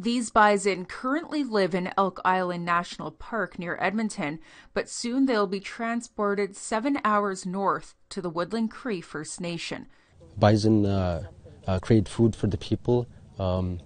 These bison currently live in Elk Island National Park near Edmonton, but soon they'll be transported seven hours north to the Woodland Cree First Nation. Bison uh, uh, create food for the people. Um,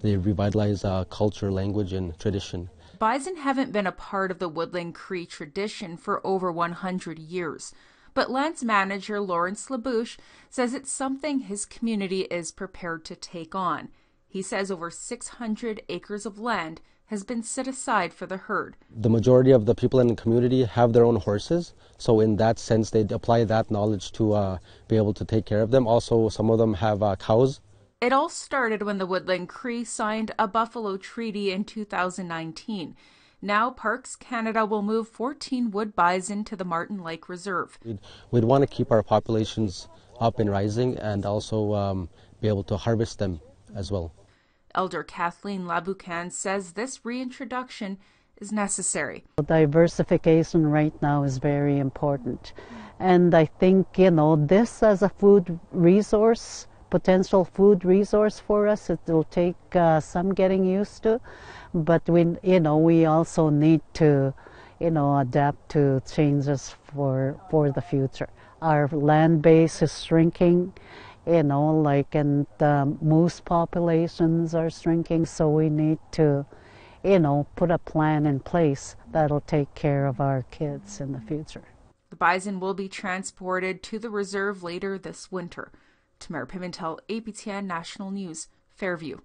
they revitalize uh, culture, language, and tradition. Bison haven't been a part of the Woodland Cree tradition for over 100 years. But lands manager Lawrence LaBouche says it's something his community is prepared to take on. He says over 600 acres of land has been set aside for the herd. The majority of the people in the community have their own horses, so in that sense, they apply that knowledge to uh, be able to take care of them. Also, some of them have uh, cows. It all started when the Woodland Cree signed a buffalo treaty in 2019. Now, Parks Canada will move 14 wood bison to the Martin Lake Reserve. We'd, we'd want to keep our populations up and rising and also um, be able to harvest them as well. Elder Kathleen Laboucan says this reintroduction is necessary. Diversification right now is very important. And I think, you know, this as a food resource, potential food resource for us, it will take uh, some getting used to. But we, you know, we also need to, you know, adapt to changes for, for the future. Our land base is shrinking you know, like, and the moose populations are shrinking, so we need to, you know, put a plan in place that'll take care of our kids in the future. The bison will be transported to the reserve later this winter. Tamara Pimentel, APTN National News, Fairview.